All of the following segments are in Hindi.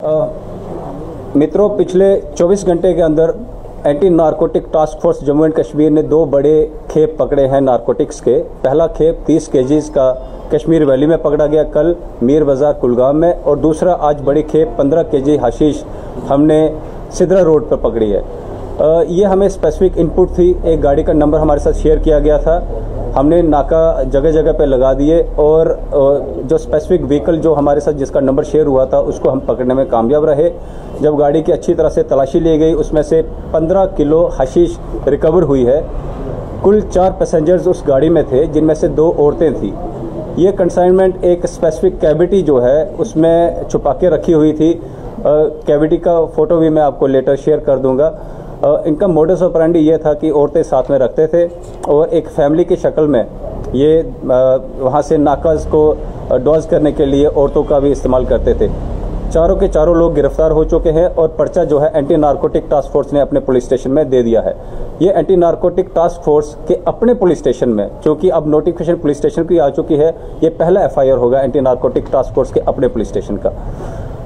मित्रों, पिछले 24 घंटे के अंदर anti narcotic task force Jammu and Kashmir ने दो बड़े खेप पकड़े हैं नारकोटिक्स के। पहला खेप 30 केजीज का कश्मीर वैली में पकड़ा गया कल मीर बाज़ार कुलगाम में और दूसरा आज बड़ी खेप 15 केजी हशीश हमने सिदरा रोड पर पकड़ी है। ये हमें स्पेसिफिक इनपुट थी। एक गाड़ी का नंबर हमारे साथ शेयर किया गया था। हमने नाका जगह जगह पे लगा दिए और जो स्पेसिफिक व्हीकल जो हमारे साथ जिसका नंबर शेयर हुआ था, उसको हम पकड़ने में कामयाब रहे। जब गाड़ी की अच्छी तरह से तलाशी ली गई, उसमें से 15 किलो हशीश रिकवर हुई है। कुल चार पैसेंजर्स उस गाड़ी में थे, जिनमें से दो औरतें थीं। ये कंसाइनमेंट एक स्पेसिफिक कैविटी जो है, उसमें छुपा के रखी हुई थी। कैविटी का फ़ोटो भी मैं आपको लेटर शेयर कर दूँगा। इनका मोडस ऑपरेंडी ये था कि औरतें साथ में रखते थे और एक फैमिली की शक्ल में ये वहाँ से नाकाज को डॉज करने के लिए औरतों का भी इस्तेमाल करते थे। चारों के चारों लोग गिरफ़्तार हो चुके हैं और पर्चा जो है एंटी नारकोटिक टास्क फोर्स ने अपने पुलिस स्टेशन में दे दिया है। ये एंटी नारकोटिक टास्क फोर्स के अपने पुलिस स्टेशन में, क्योंकि अब नोटिफिकेशन पुलिस स्टेशन की आ चुकी है, ये पहला एफआईआर होगा एंटी नारकोटिक टास्क फोर्स के अपने पुलिस स्टेशन का।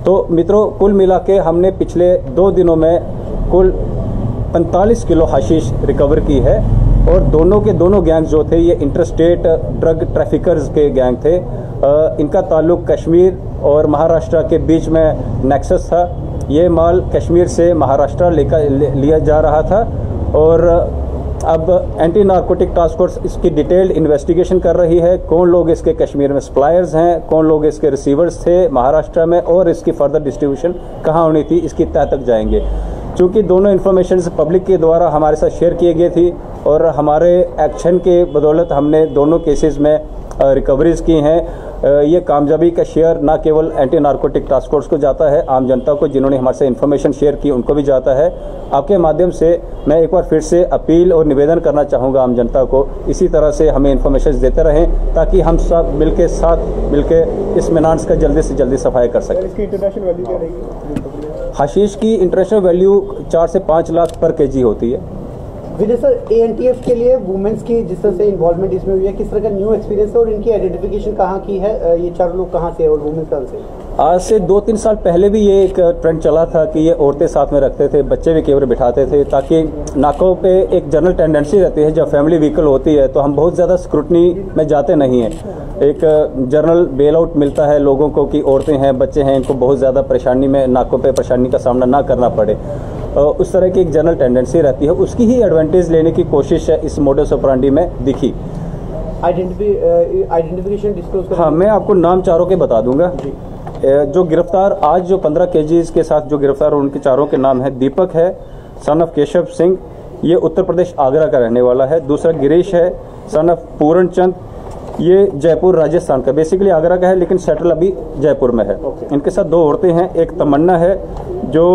तो मित्रों, कुल मिला के हमने पिछले दो दिनों में कुल 45 किलो हशीश रिकवर की है और दोनों के दोनों गैंग जो थे, ये इंटरस्टेट ड्रग ट्रैफिकर्स के गैंग थे। इनका ताल्लुक कश्मीर और महाराष्ट्र के बीच में नेक्सस था। ये माल कश्मीर से महाराष्ट्र लेकर लिया जा रहा था और अब एंटी नारकोटिक टास्क फोर्स इसकी डिटेल्ड इन्वेस्टिगेशन कर रही है। कौन लोग इसके कश्मीर में सप्लायर्स हैं, कौन लोग इसके रिसीवर्स थे महाराष्ट्र में और इसकी फर्दर डिस्ट्रीब्यूशन कहाँ होनी थी, इसकी तह तक जाएँगे। चूँकि दोनों इन्फॉर्मेशन पब्लिक के द्वारा हमारे साथ शेयर किए गए थी और हमारे एक्शन के बदौलत हमने दोनों केसेस में रिकवरीज की हैं। ये कामयाबी का शेयर ना केवल एंटी नारकोटिक टास्क फोर्स को जाता है, आम जनता को जिन्होंने हमारे से इन्फॉर्मेशन शेयर की उनको भी जाता है। आपके माध्यम से मैं एक बार फिर से अपील और निवेदन करना चाहूँगा आम जनता को, इसी तरह से हमें इन्फॉर्मेशन देते रहें ताकि हम सब मिलके साथ मिलके इस मिनान्स का जल्दी से जल्दी सफ़ाई कर सकें। हशीश की इंटरनेशनल वैल्यू चार से पाँच लाख पर केजी होती है। विजय सर ए के लिए वुमेन्स की जिस तरह से इन्वॉल्वमेंट इसमें हुई है, किस तरह का न्यू एक्सपीरियंस है और इनकी आइडेंटिफिकेशन कहाँ की है? ये चार लोग कहाँ से और वुमेन्स कहाँ से आज से दो तीन साल पहले भी ये एक ट्रेंड चला था कि ये औरतें साथ में रखते थे बच्चे भी केवल बिठाते थे ताकि नाकों पे एक जनरल टेंडेंसी रहती है जब फैमिली व्हीकल होती है तो हम बहुत ज़्यादा स्क्रूटनी में जाते नहीं हैं। एक जनरल बेल आउट मिलता है लोगों को कि औरतें हैं बच्चे हैं इनको बहुत ज़्यादा परेशानी में नाकों पे परेशानी का सामना ना करना पड़े। उस तरह की एक जनरल टेंडेंसी रहती है उसकी ही एडवांटेज लेने की कोशिश है इस मोडस ऑपरांडी में दिखी। आइडेंटिफिकेशन डिस्क्लोज हाँ मैं आपको नाम चारों के बता दूँगा। जो गिरफ़्तार आज जो पंद्रह के के साथ जो गिरफ़्तार उनके चारों के नाम है दीपक है सन ऑफ़ केशव सिंह ये उत्तर प्रदेश आगरा का रहने वाला है। दूसरा गिरीश है सन ऑफ़ पूरण चंद ये जयपुर राजस्थान का। बेसिकली आगरा का है लेकिन सेटल अभी जयपुर में है। इनके साथ दो औरतें हैं एक तमन्ना है जो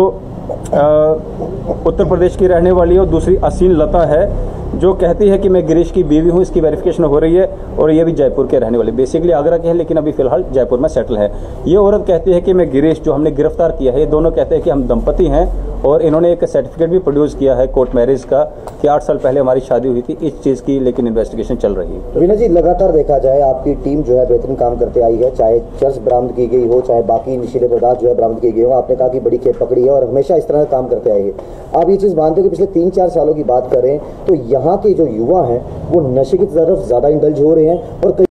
उत्तर प्रदेश की रहने वाली है और दूसरी असीन लता है, जो कहती है कि मैं गिरीश की बीवी हूँ, इसकी वेरिफिकेशन हो रही है और ये भी जयपुर के रहने वाले। बेसिकली आगरा के हैं, लेकिन अभी फ़िलहाल जयपुर में सेटल है। ये औरत कहती है कि मैं गिरीश, जो हमने गिरफ़्तार किया है, ये दोनों कहते हैं कि हम दंपति हैं और इन्होंने एक सर्टिफिकेट भी प्रोड्यूस किया है कोर्ट मैरिज का कि आठ साल पहले हमारी शादी हुई थी, इस चीज़ की लेकिन इन्वेस्टिगेशन चल रही है। रीना जी, लगातार देखा जाए, आपकी टीम जो है बेहतरीन काम करते आई है, चाहे चर्च बरामद की गई हो, चाहे बाकी नशीले पदार्थ जो है बरामद की गई हो, आपने कहा कि बड़ी खेप पकड़ी है और हमेशा इस तरह काम करते आई हैं। आप ये चीज़ मानते हो कि पिछले तीन चार सालों की बात करें तो यहाँ के जो युवा हैं, वो नशे की तरफ़ ज़्यादा इंडल्ज हो रहे हैं और